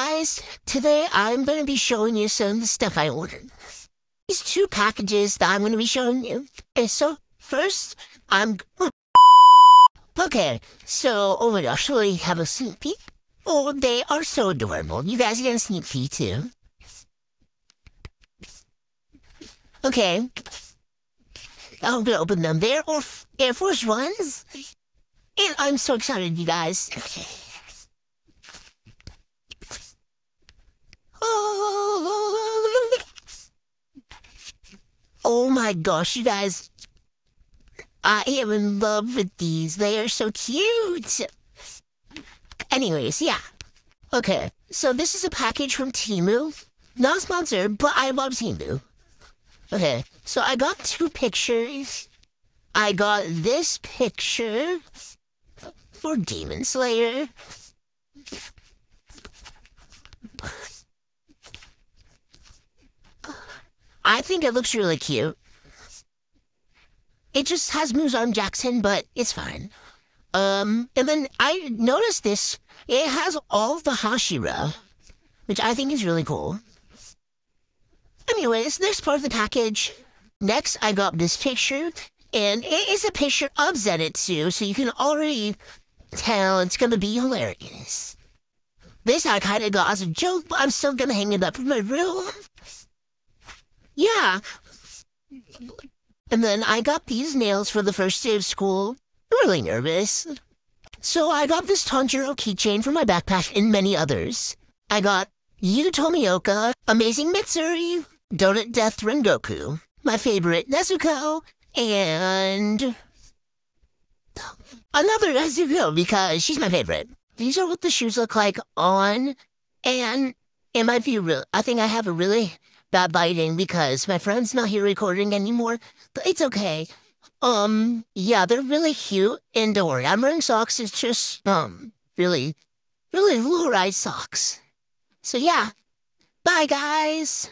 guys, today I'm going to be showing you some of the stuff I ordered. These two packages that I'm going to be showing you. So, first, I'm... Okay, so, oh my gosh, we have a sneak peek. Oh, they are so adorable. You guys get a sneak peek too. Okay. I'm gonna open them. They're Air Force Ones. And I'm so excited, you guys. Okay. Oh my gosh, you guys. I am in love with these. They are so cute. Anyways, yeah. Okay, so this is a package from Temu. Not sponsored, but I love Temu. Okay, so I got two pictures. I got this picture for Demon Slayer. I think it looks really cute. It just has Muzan Jackson, but it's fine. Um, and then I noticed this. It has all the Hashira, which I think is really cool. Anyways, next part of the package. Next, I got this picture, and it is a picture of Zenitsu, so you can already tell it's gonna be hilarious. This I kinda got as a joke, but I'm still gonna hang it up in my room. Yeah. And then I got these nails for the first day of school. Really nervous. So I got this Tanjiro keychain for my backpack and many others. I got Yu Tomioka, Amazing Mitsuri, Donut Death Rengoku, my favorite Nezuko, and another Nezuko because she's my favorite. These are what the shoes look like on, and in my view, I think I have a really bad biting because my friend's not here recording anymore, but it's okay. Um, yeah, they're really cute, and don't worry, I'm wearing socks, it's just, um, really, really low-rise socks. So yeah, bye guys!